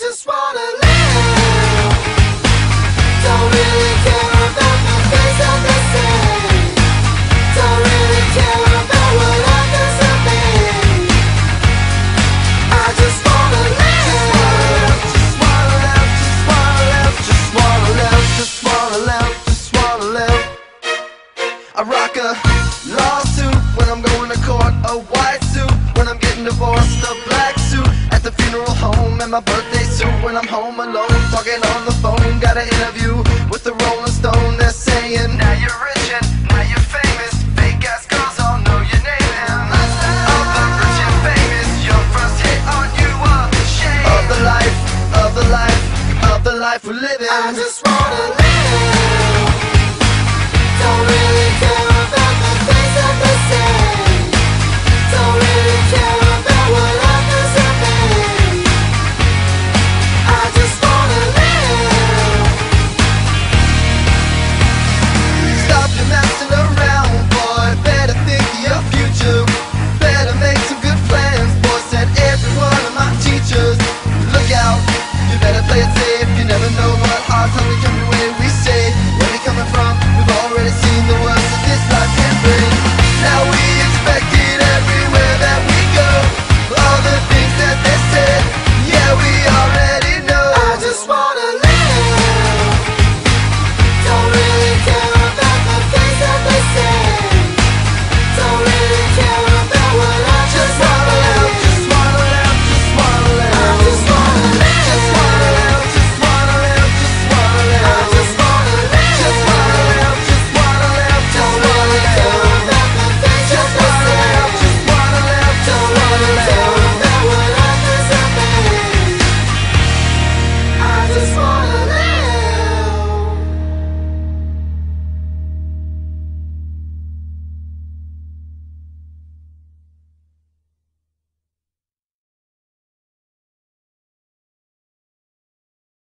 just wanna live. Don't really care about my face on the same. Don't really care about what others are made. I just wanna live. Just wanna live, just wanna live, just wanna live, just wanna live, just wanna live. I rock a lawsuit when I'm going to court. A white and my birthday suit when I'm home alone, talking on the phone. Got an interview with the Rolling Stone. They're saying, Now you're rich and now you're famous. Fake ass girls all know your name. And of the rich and famous, your first hit on you a shame of the life, of the life, of the life we're living. I just